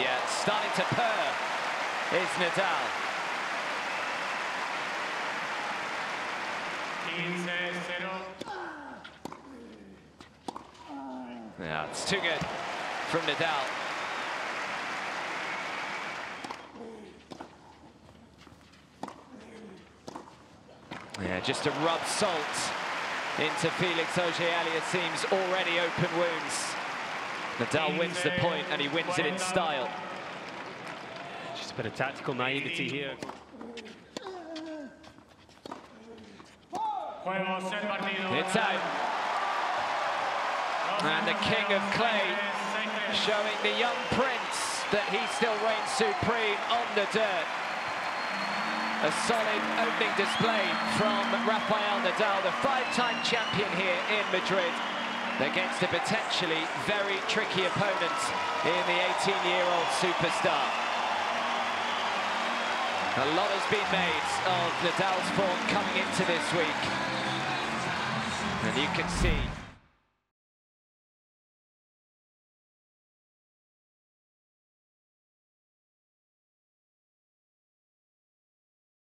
Yeah, starting to purr is Nadal. Yeah, it's too good from Nadal. Yeah, just to rub salt into Felix Auger-Aliassime's already open wounds. Nadal wins the point and he wins it in style. Just a bit of tactical naivety here. It's out. And the king of clay showing the young prince that he still reigns supreme on the dirt. A solid opening display from Rafael Nadal, the five-time champion here in Madrid, against a potentially very tricky opponent in the 18-year-old superstar. A lot has been made of Nadal's form coming into this week. And you can see